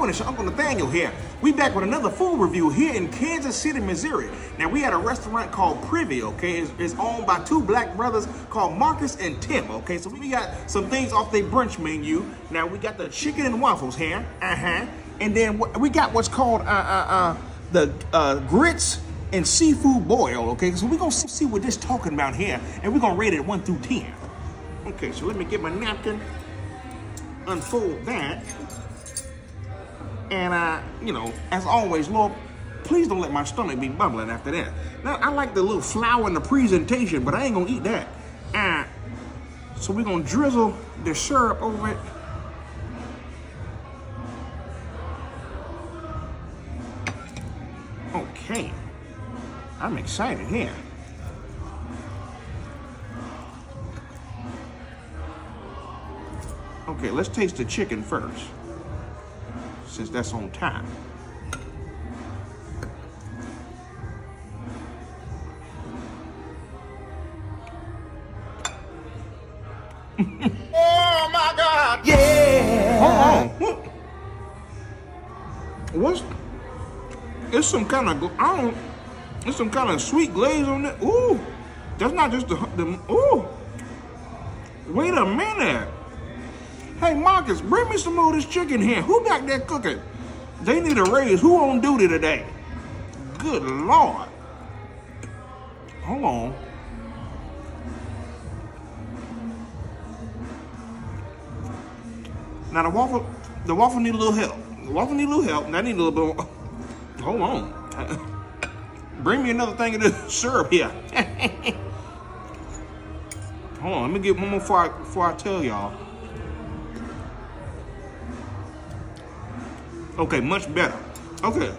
doing? It's your Uncle Nathaniel here. We back with another food review here in Kansas City, Missouri. Now we had a restaurant called Privy, okay? It's, it's owned by two black brothers called Marcus and Tim, okay? So we got some things off their brunch menu. Now we got the chicken and waffles here, uh-huh. And then we got what's called uh, uh, uh, the uh, grits and seafood boil, okay? So we're gonna see what this talking about here, and we're gonna rate it one through 10. Okay, so let me get my napkin, unfold that, and uh, you know, as always, Lord, please don't let my stomach be bubbling after that. Now, I like the little flour in the presentation, but I ain't gonna eat that. Uh, so we're gonna drizzle the syrup over it. Okay, I'm excited here. Okay, let's taste the chicken first, since that's on time. oh my God, yeah. Oh, oh. Hold on. What's, it's some kind of, I don't, it's some kind of sweet glaze on it. Ooh, that's not just the, the ooh. Wait a minute. Hey, Marcus, bring me some of this chicken here. Who back there cooking? They need a raise. Who on duty today? Good Lord. Hold on. Now the waffle, the waffle need a little help. The waffle need a little help. I need a little bit more. Hold on. Bring me another thing of this syrup here. Hold on, let me get one more before I, before I tell y'all. Okay, much better. Okay.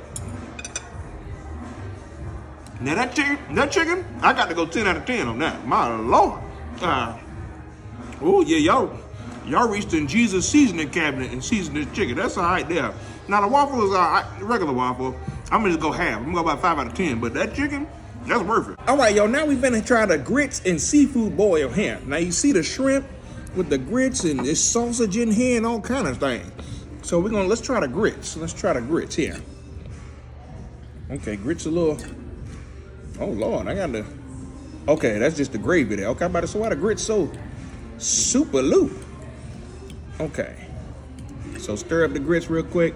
Now that chicken, that chicken, I got to go 10 out of 10 on that. My Lord. Uh, oh yeah, y'all, y'all reached in Jesus seasoning cabinet and seasoned this chicken. That's all right there. Now the waffle is right, regular waffle. I'm gonna just go half. I'm gonna go about five out of 10, but that chicken, that's worth it. All right, y'all, now we finna try the grits and seafood boil here. Now you see the shrimp with the grits and this sausage in here and all kind of things. So we're gonna, let's try the grits. Let's try the grits here. Okay, grits a little, oh Lord, I got the, okay, that's just the gravy there. Okay, I'm about to say why the grits so super loop. Okay, so stir up the grits real quick.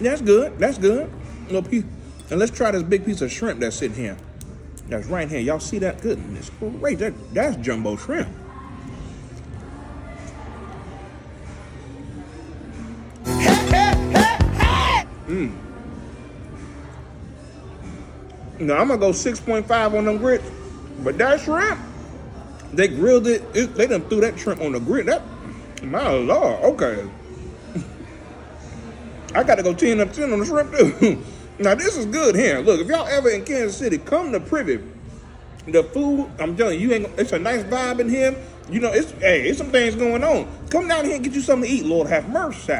That's good, that's good. Little piece. And let's try this big piece of shrimp that's sitting here. That's right here. Y'all see that? Goodness great. That, that's jumbo shrimp. Mm. Now I'm gonna go 6.5 on them grits, but that shrimp, they grilled it. it they done threw that shrimp on the grill. That, my lord, okay. I gotta go 10 up 10 on the shrimp too. now this is good here. Look, if y'all ever in Kansas City, come to Privy. The food, I'm telling you, you ain't, it's a nice vibe in here. You know, it's hey, it's some things going on. Come down here and get you something to eat, Lord have mercy.